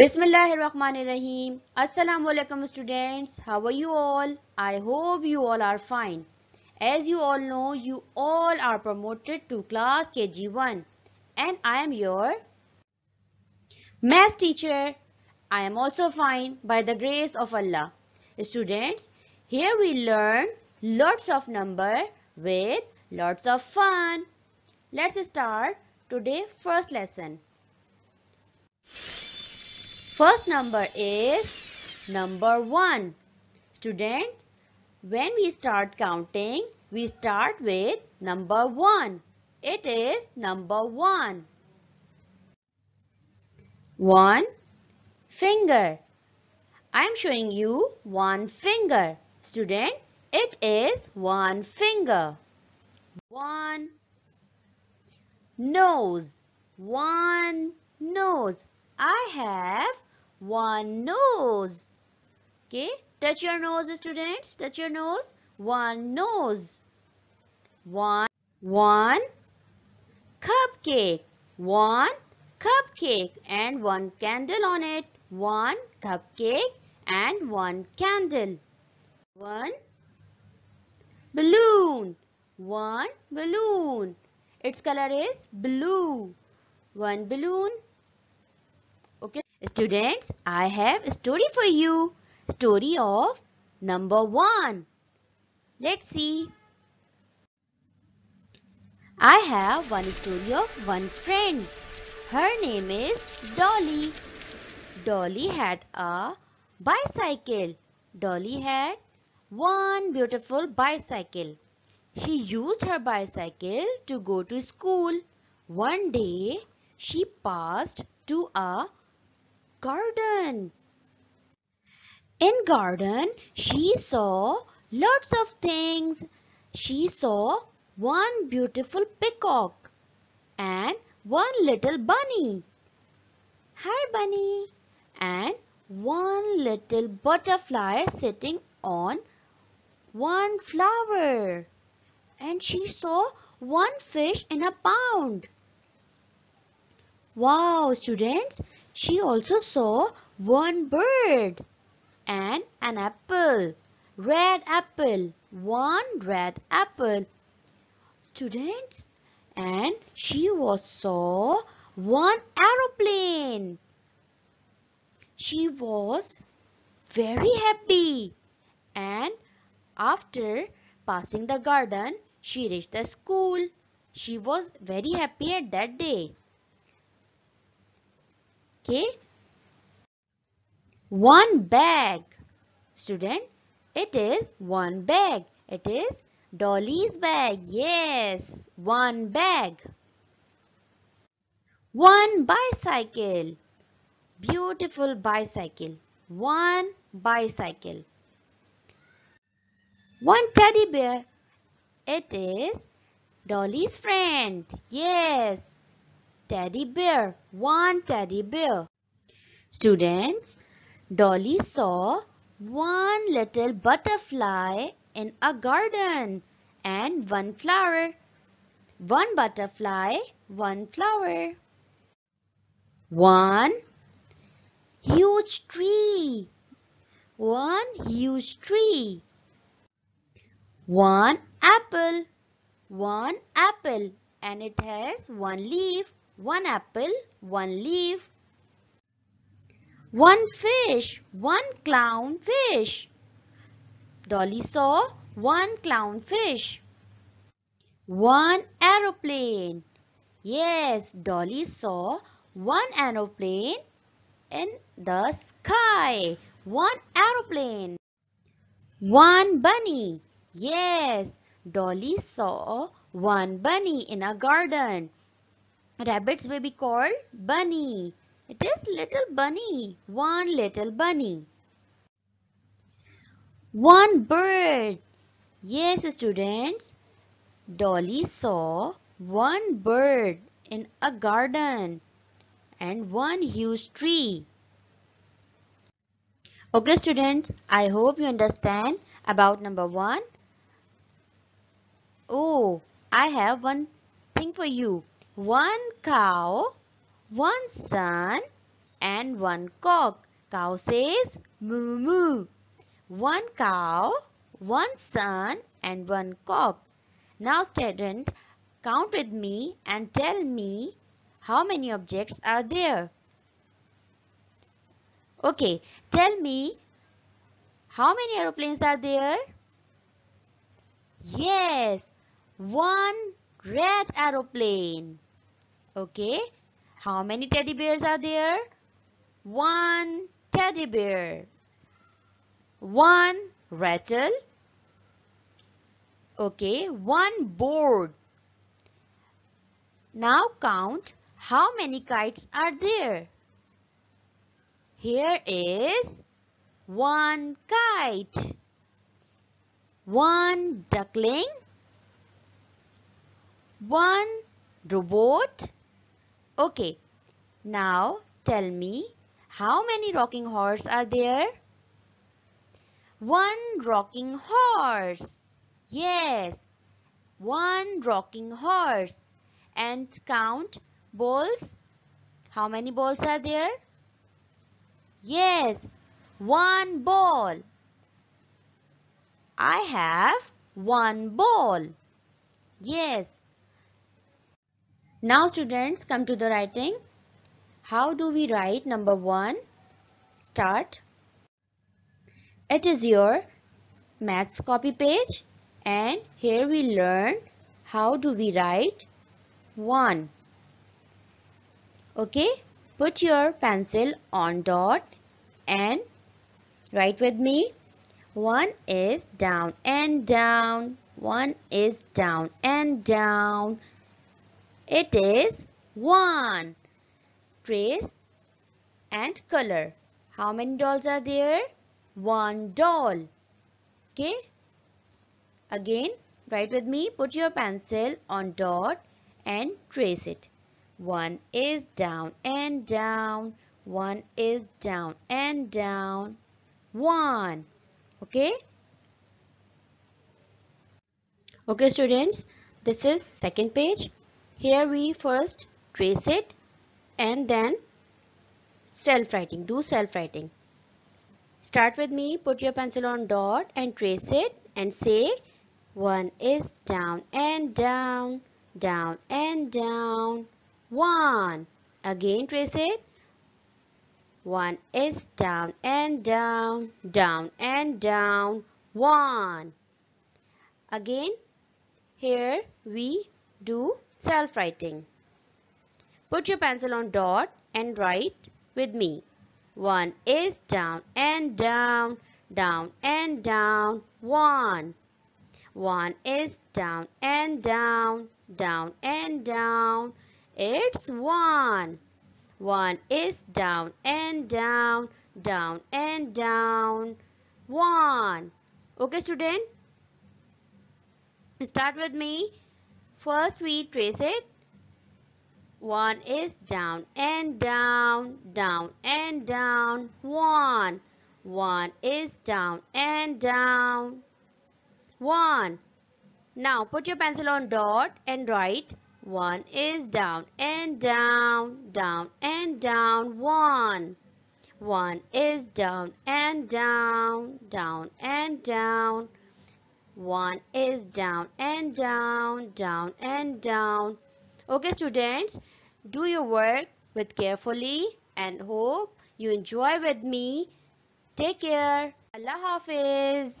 Bismillahirrahmanirrahim. Assalamu alaikum students. How are you all? I hope you all are fine. As you all know, you all are promoted to class KG1 and I am your math teacher. I am also fine by the grace of Allah. Students, here we learn lots of number with lots of fun. Let's start today first lesson. First number is number 1. Student, when we start counting, we start with number 1. It is number 1. 1. Finger. I am showing you one finger. Student, it is one finger. 1. Nose. One nose. I have one nose. Okay, touch your nose students, touch your nose. One nose. One, one cupcake. One cupcake and one candle on it. One cupcake and one candle. One balloon. One balloon. Its color is blue. One balloon students, I have a story for you. Story of number one. Let's see. I have one story of one friend. Her name is Dolly. Dolly had a bicycle. Dolly had one beautiful bicycle. She used her bicycle to go to school. One day, she passed to a garden. In garden, she saw lots of things. She saw one beautiful peacock and one little bunny. Hi bunny. And one little butterfly sitting on one flower. And she saw one fish in a pond. Wow, students, she also saw one bird and an apple, red apple, one red apple. Students, and she was saw one aeroplane. She was very happy and after passing the garden, she reached the school. She was very happy at that day. Okay. One bag. Student, it is one bag. It is Dolly's bag. Yes, one bag. One bicycle. Beautiful bicycle. One bicycle. One teddy bear. It is Dolly's friend. Yes, teddy bear. One teddy bear. Students, Dolly saw one little butterfly in a garden and one flower. One butterfly, one flower. One huge tree. One huge tree. One apple. One apple and it has one leaf one apple, one leaf. One fish, one clown fish. Dolly saw one clown fish. One aeroplane. Yes, Dolly saw one aeroplane in the sky. One aeroplane. One bunny. Yes, Dolly saw one bunny in a garden. Rabbit's may be called Bunny. It is little bunny. One little bunny. One bird. Yes, students. Dolly saw one bird in a garden and one huge tree. Okay, students. I hope you understand about number one. Oh, I have one thing for you one cow, one sun, and one cock. Cow says moo moo. One cow, one sun and one cock. Now student, count with me and tell me how many objects are there. Okay, tell me how many aeroplanes are there? Yes, one red aeroplane. Okay, how many teddy bears are there? One teddy bear. One rattle. Okay, one board. Now count how many kites are there. Here is one kite, one duckling, one robot. Okay, now tell me how many rocking horse are there? One rocking horse. Yes, one rocking horse. And count balls. How many balls are there? Yes, one ball. I have one ball. Yes. Now students come to the writing. How do we write number 1? Start. It is your maths copy page and here we learn how do we write 1. Okay, put your pencil on dot and write with me. 1 is down and down. 1 is down and down. It is 1. Trace and color. How many dolls are there? One doll. Okay. Again, write with me. Put your pencil on dot and trace it. 1 is down and down. 1 is down and down. 1. Okay? Okay students, this is second page. Here we first trace it and then self-writing. Do self-writing. Start with me, put your pencil on dot and trace it and say 1 is down and down, down and down. 1. Again trace it. 1 is down and down, down and down. 1. Again, here we do self-writing. Put your pencil on dot and write with me. 1 is down and down, down and down. 1. 1 is down and down, down and down. It's 1. 1 is down and down, down and down. 1. Okay student? Start with me. First we trace it. 1 is down and down, down and down. 1. 1 is down and down. 1. Now put your pencil on dot and write one is down and down, down and down. One. One is down and down, down and down. One is down and down, down and down. Okay students, do your work with carefully and hope you enjoy with me. Take care. Allah Hafiz.